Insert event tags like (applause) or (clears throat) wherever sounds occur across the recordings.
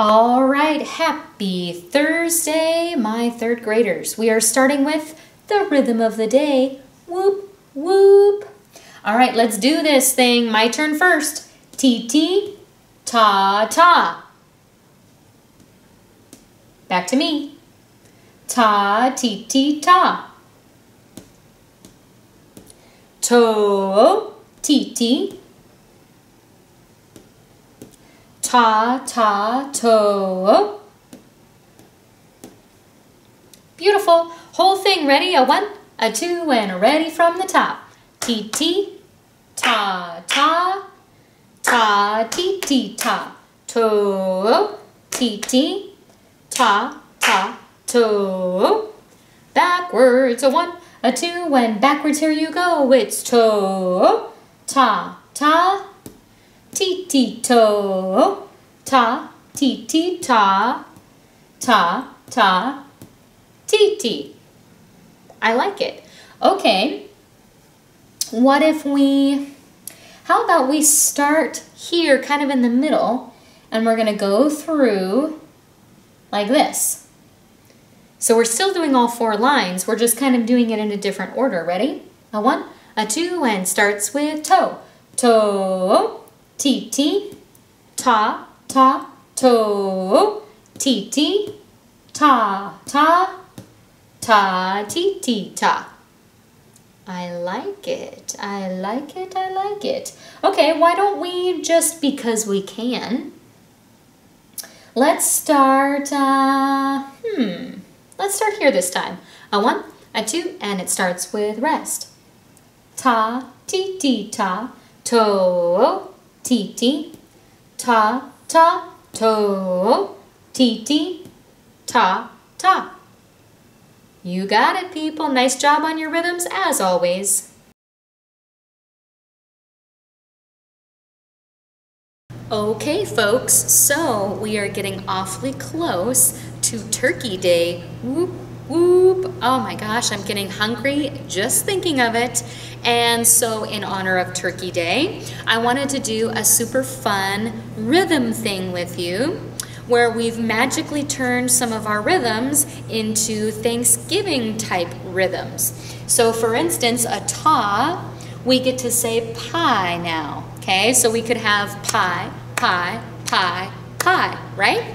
All right, happy Thursday, my third graders. We are starting with the rhythm of the day. Whoop, whoop. All right, let's do this thing. My turn first. T-T, ta-ta. Back to me. Ta-T-T-Ta. To, T-T, ta, ta, to. Beautiful. Whole thing ready? A one, a two, and ready from the top. T, T, ta, ta, ta, T, T, ta. To, T, T, ta, ta, to. Backwards, a one, a two, and backwards here you go. It's to, ta, ta, Ti ti to, ta, ti ti ta, ta, ta, ti ti. I like it. Okay, what if we, how about we start here kind of in the middle and we're gonna go through like this. So we're still doing all four lines, we're just kind of doing it in a different order. Ready? A one, a two, and starts with toe. Toe, T T, ta, ta, to, T T, ta, ta, ta, T T, ta. I like it. I like it. I like it. Okay, why don't we just because we can? Let's start, uh, hmm, let's start here this time. A one, a two, and it starts with rest. Ta, ti, ti, ta, to, ti ti, ta ta, to, ti ti, ta ta. You got it, people. Nice job on your rhythms, as always. Okay, folks, so we are getting awfully close to Turkey Day. Whoop, whoop. Oh my gosh, I'm getting hungry just thinking of it. And so in honor of Turkey Day, I wanted to do a super fun rhythm thing with you where we've magically turned some of our rhythms into Thanksgiving type rhythms. So for instance, a ta, we get to say pie now, okay? So we could have pie, pie, pie, pie, right?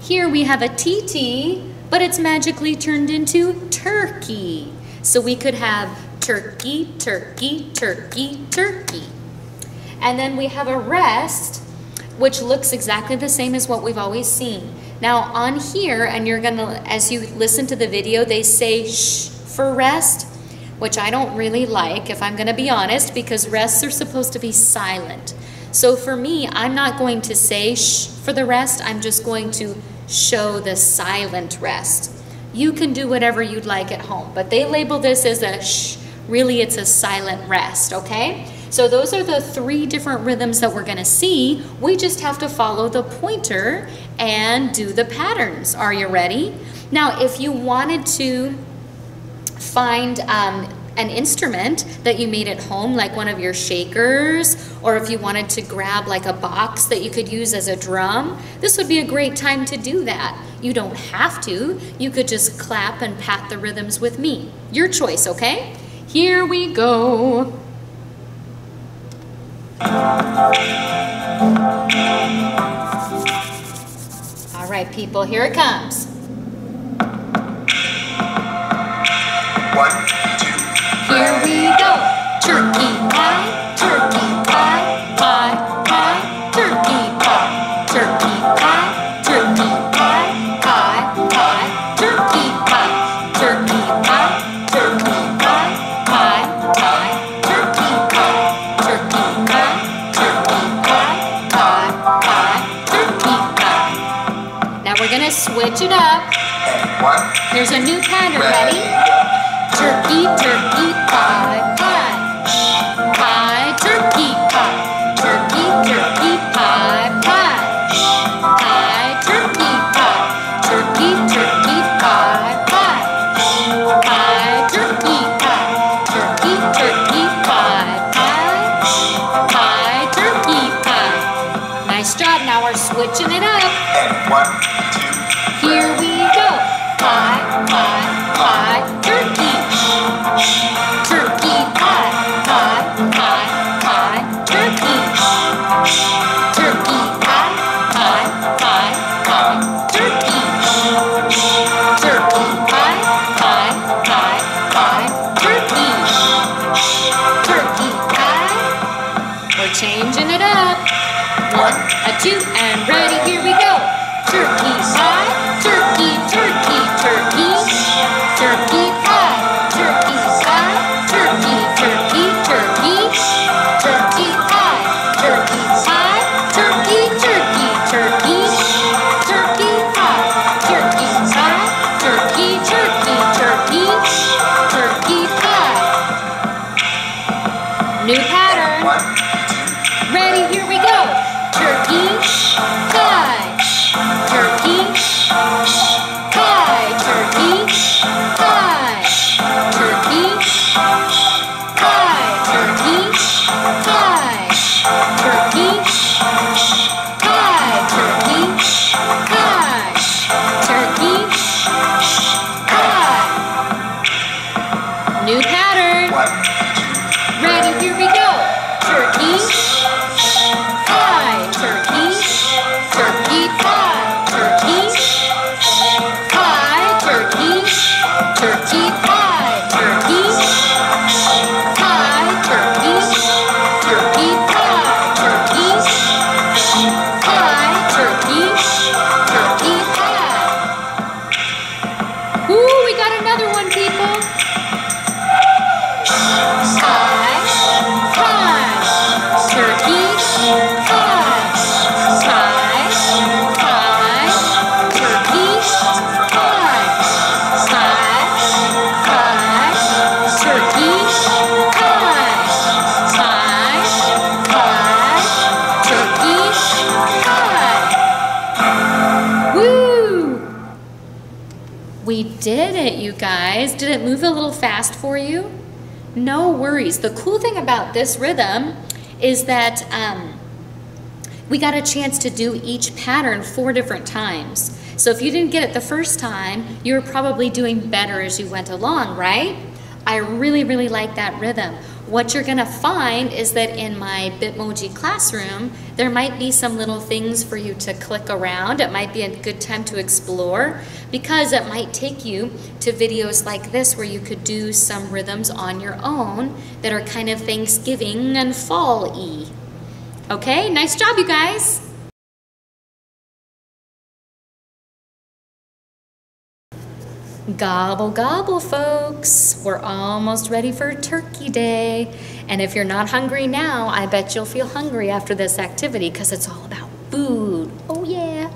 Here we have a TT, but it's magically turned into turkey. So we could have turkey, turkey, turkey, turkey. And then we have a rest, which looks exactly the same as what we've always seen. Now on here, and you're gonna, as you listen to the video, they say shh for rest, which I don't really like, if I'm gonna be honest, because rests are supposed to be silent. So for me, I'm not going to say shh for the rest, I'm just going to show the silent rest. You can do whatever you'd like at home, but they label this as a shh Really, it's a silent rest, okay? So those are the three different rhythms that we're gonna see. We just have to follow the pointer and do the patterns. Are you ready? Now, if you wanted to find um, an instrument that you made at home, like one of your shakers, or if you wanted to grab like a box that you could use as a drum, this would be a great time to do that. You don't have to. You could just clap and pat the rhythms with me. Your choice, okay? Here we go. All right, people, here it comes. One, Here we go. Turkey pie, turkey pie, pie, pie, turkey pie, turkey pie, turkey pie, pie, pie, turkey pie, turkey pie, turkey pie, pie, pie, turkey pie, turkey pie, turkey pie, pie, pie, turkey pie. Now we're gonna switch it up. one. There's a new pattern, ready? Turkey, turkey, pie, We did it, you guys. Did it move a little fast for you? No worries. The cool thing about this rhythm is that um, we got a chance to do each pattern four different times. So if you didn't get it the first time, you were probably doing better as you went along, right? I really, really like that rhythm. What you're gonna find is that in my Bitmoji classroom, there might be some little things for you to click around. It might be a good time to explore because it might take you to videos like this where you could do some rhythms on your own that are kind of Thanksgiving and fall-y. Okay, nice job, you guys. Gobble, gobble, folks. We're almost ready for Turkey Day. And if you're not hungry now, I bet you'll feel hungry after this activity because it's all about food. Oh, yeah.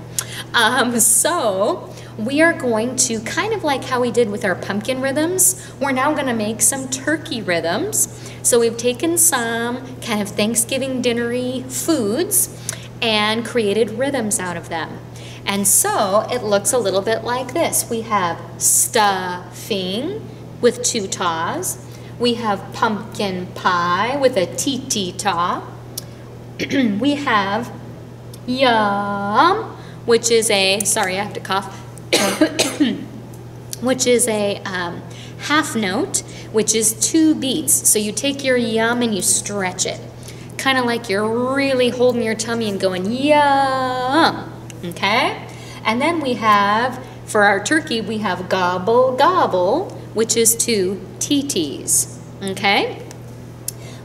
Um, so, we are going to, kind of like how we did with our pumpkin rhythms, we're now going to make some turkey rhythms. So, we've taken some kind of Thanksgiving dinnery foods and created rhythms out of them. And so it looks a little bit like this. We have stuffing with two taws. We have pumpkin pie with a TT taw. (clears throat) we have yum, which is a, sorry, I have to cough, (coughs) which is a um, half note, which is two beats. So you take your yum and you stretch it. Kind of like you're really holding your tummy and going yum okay? And then we have, for our turkey, we have gobble gobble, which is two TTs, okay?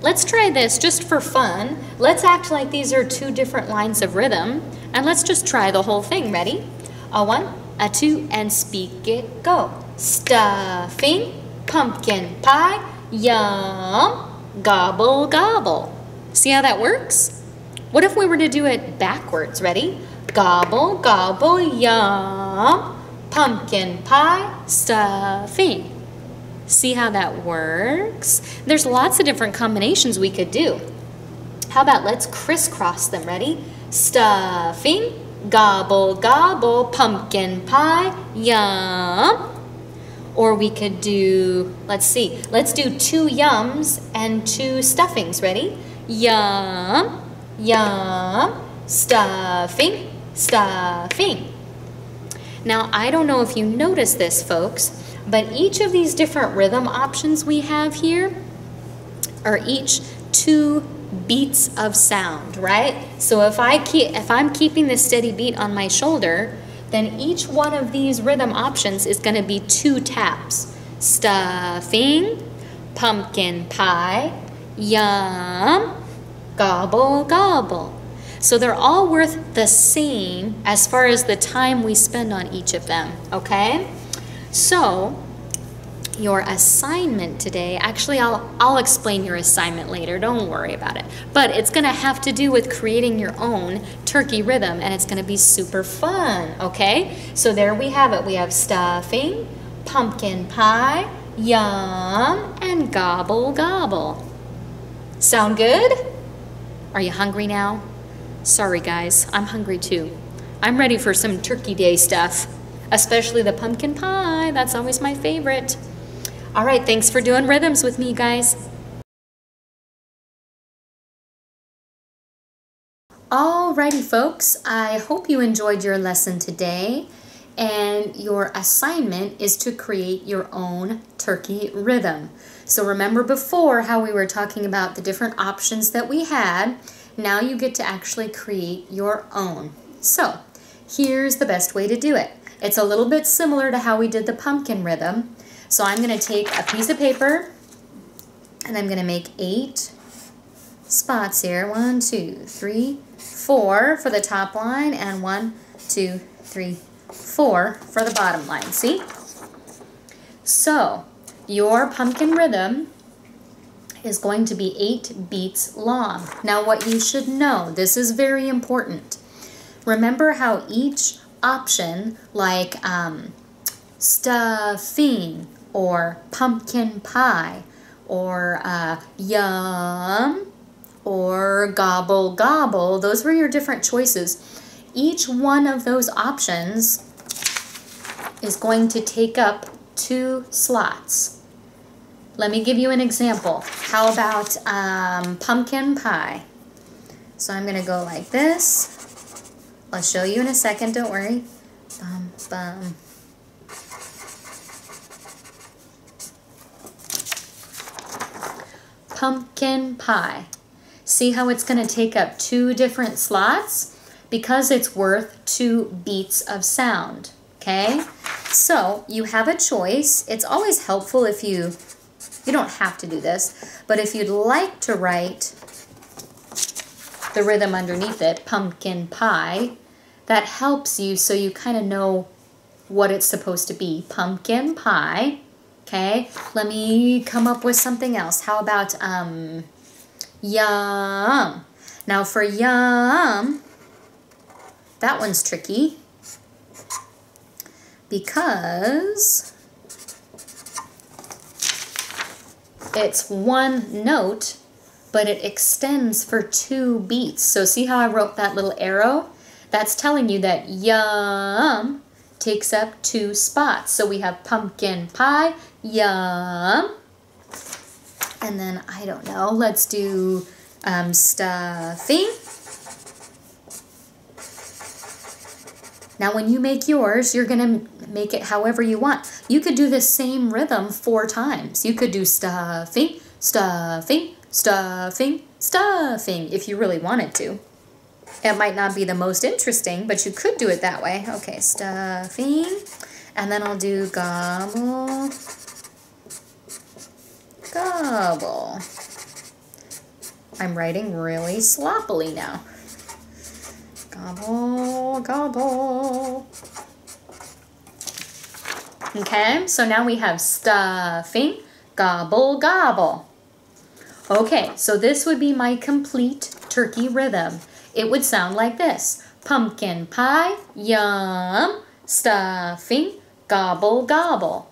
Let's try this just for fun. Let's act like these are two different lines of rhythm, and let's just try the whole thing. Ready? A one, a two, and speak it, go. Stuffing, pumpkin pie, yum, gobble gobble. See how that works? What if we were to do it backwards? Ready? Gobble, gobble, yum, pumpkin pie, stuffing. See how that works? There's lots of different combinations we could do. How about let's crisscross them, ready? Stuffing, gobble, gobble, pumpkin pie, yum. Or we could do, let's see, let's do two yums and two stuffings, ready? Yum, yum, stuffing, stuffing. Now, I don't know if you noticed this, folks, but each of these different rhythm options we have here are each two beats of sound, right? So if I keep if I'm keeping the steady beat on my shoulder, then each one of these rhythm options is going to be two taps. Stuffing, pumpkin pie, yum, gobble, gobble. So they're all worth the same as far as the time we spend on each of them, okay? So your assignment today, actually I'll, I'll explain your assignment later, don't worry about it. But it's gonna have to do with creating your own turkey rhythm and it's gonna be super fun, okay? So there we have it. We have stuffing, pumpkin pie, yum, and gobble gobble. Sound good? Are you hungry now? Sorry, guys, I'm hungry too. I'm ready for some Turkey Day stuff, especially the pumpkin pie. That's always my favorite. All right, thanks for doing rhythms with me, guys. Alrighty, folks, I hope you enjoyed your lesson today. And your assignment is to create your own turkey rhythm. So remember before how we were talking about the different options that we had now you get to actually create your own. So here's the best way to do it. It's a little bit similar to how we did the pumpkin rhythm. So I'm going to take a piece of paper and I'm going to make eight spots here. One, two, three, four for the top line and one, two, three, four for the bottom line. See? So your pumpkin rhythm is going to be eight beats long. Now what you should know, this is very important. Remember how each option like um, stuffing or pumpkin pie or uh, yum or gobble gobble, those were your different choices. Each one of those options is going to take up two slots. Let me give you an example. How about um, pumpkin pie? So I'm going to go like this. I'll show you in a second, don't worry. Bum, bum. Pumpkin pie. See how it's going to take up two different slots? Because it's worth two beats of sound, okay? So you have a choice. It's always helpful if you you don't have to do this, but if you'd like to write the rhythm underneath it, pumpkin pie, that helps you so you kind of know what it's supposed to be. Pumpkin pie. Okay, let me come up with something else. How about um, yum? Now for yum, that one's tricky because it's one note, but it extends for two beats. So see how I wrote that little arrow? That's telling you that yum takes up two spots. So we have pumpkin pie, yum. And then, I don't know, let's do um, stuffing. Now when you make yours, you're going to make it however you want. You could do the same rhythm four times. You could do stuffing, stuffing, stuffing, stuffing if you really wanted to. It might not be the most interesting, but you could do it that way. Okay, stuffing. And then I'll do gobble, gobble. I'm writing really sloppily now. Gobble, gobble. Okay, so now we have stuffing, gobble, gobble. Okay, so this would be my complete turkey rhythm. It would sound like this. Pumpkin pie, yum, stuffing, gobble, gobble.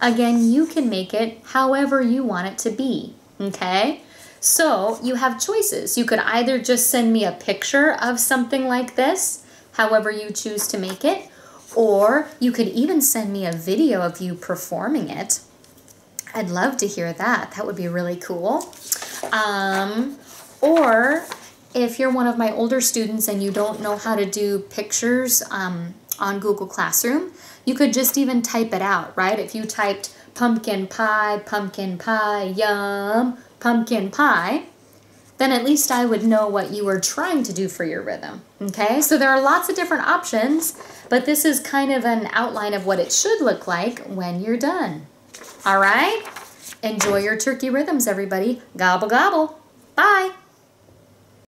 Again, you can make it however you want it to be, okay? So you have choices. You could either just send me a picture of something like this, however you choose to make it, or you could even send me a video of you performing it. I'd love to hear that. That would be really cool. Um, or if you're one of my older students and you don't know how to do pictures um, on Google Classroom, you could just even type it out, right? If you typed pumpkin pie, pumpkin pie, yum, pumpkin pie, then at least I would know what you were trying to do for your rhythm. Okay, so there are lots of different options, but this is kind of an outline of what it should look like when you're done. All right, enjoy your turkey rhythms, everybody. Gobble, gobble. Bye.